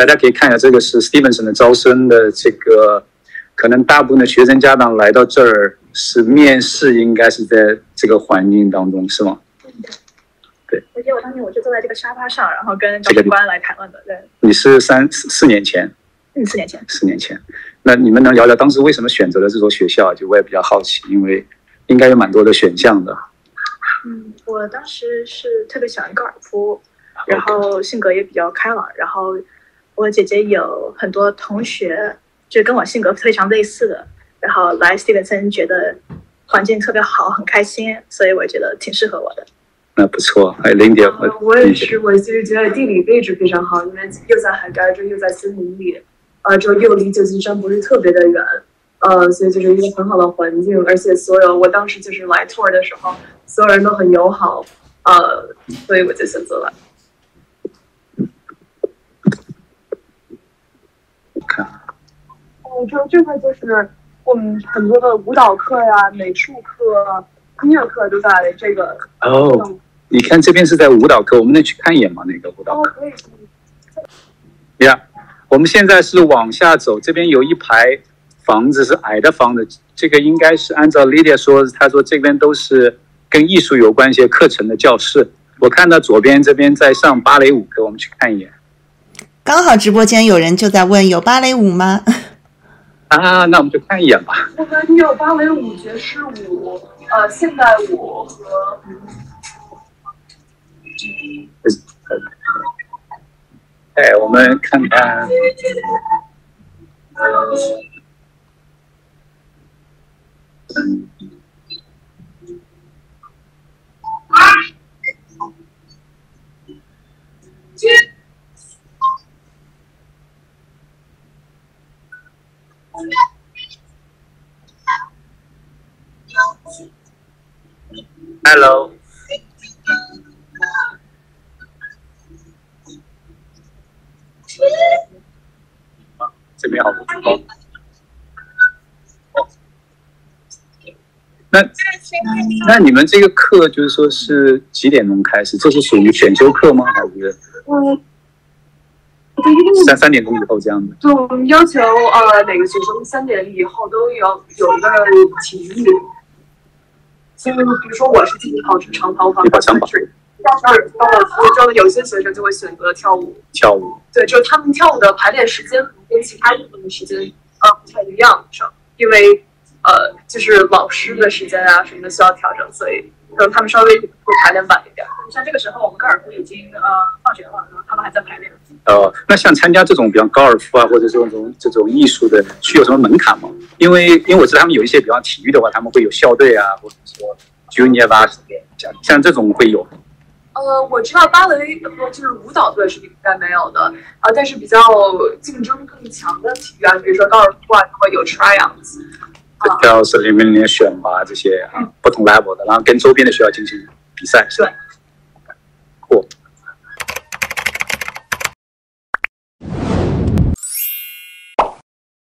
大家可以看一下，这个是 Stevenson 的招生的这个，可能大部分的学生家长来到这儿是面试，应该是在这个环境当中，是吗？对。我记得我当年我就坐在这个沙发上，然后跟招生官来谈论的。对。你是三四四年前？嗯，四年前。四年前。那你们能聊聊当时为什么选择了这所学校？就我也比较好奇，因为应该有蛮多的选项的。嗯，我当时是特别喜欢高尔夫，然后性格也比较开朗，然后。我姐姐有很多同学，就跟我性格非常类似的，然后来 Stevenson 觉得环境特别好，很开心，所以我觉得挺适合我的。那不错，哎，零点，我也是，我就是觉得地理位置非常好，因为又在海边，就，又在森林里，呃，就又离旧金山不是特别的远，呃，所以就是一个很好的环境，而且所有我当时就是来 tour 的时候，所有人都很友好，呃，所以我就选择了。哦，就这块就是我们很多的舞蹈课呀、美术课、音乐课都在这个。哦，你看这边是在舞蹈课，我们能去看一眼吗？那个舞蹈课。可以。呀，我们现在是往下走，这边有一排房子是矮的房子，这个应该是按照 Lydia 说，她说这边都是跟艺术有关一些课程的教室。我看到左边这边在上芭蕾舞课，我们去看一眼。刚好直播间有人就在问有芭蕾舞吗？啊，那我们就看一眼吧。我们有芭蕾舞、爵士舞、呃现代舞和。哎，我们看看。Hello。这边好不好？那那你们这个课就是说是几点钟开始？这是属于选修课吗？还是？嗯。三三点钟以后这样的，就我们要求呃，每个学生三点以后都要有一个体育。所以，比如说我是经常是长跑方，长跑。要是到了福州，有些学生就会选择跳舞。跳舞。对，就是他们跳舞的排练时间跟其他运动的时间呃不太一样，是因为呃就是老师的时间啊什么的需要调整，所以可能他们稍微会排练晚一点。像这个时候，我们高尔夫已经呃放学了，然后他们还在排练。哦，那像参加这种比方高尔夫啊，或者这种这种艺术的，需有什么门槛吗？因为因为我知道他们有一些比方体育的话，他们会有校队啊，或者说 junior 吧，像像这种会有。呃，我知道芭蕾和就是舞蹈队是应该没有的啊，但是比较竞争更强的体育啊，比如说高尔夫啊，会有 tryouts。tryouts 里面选拔这些啊，不同 level 的，然后跟周边的学校进行比赛，是吧？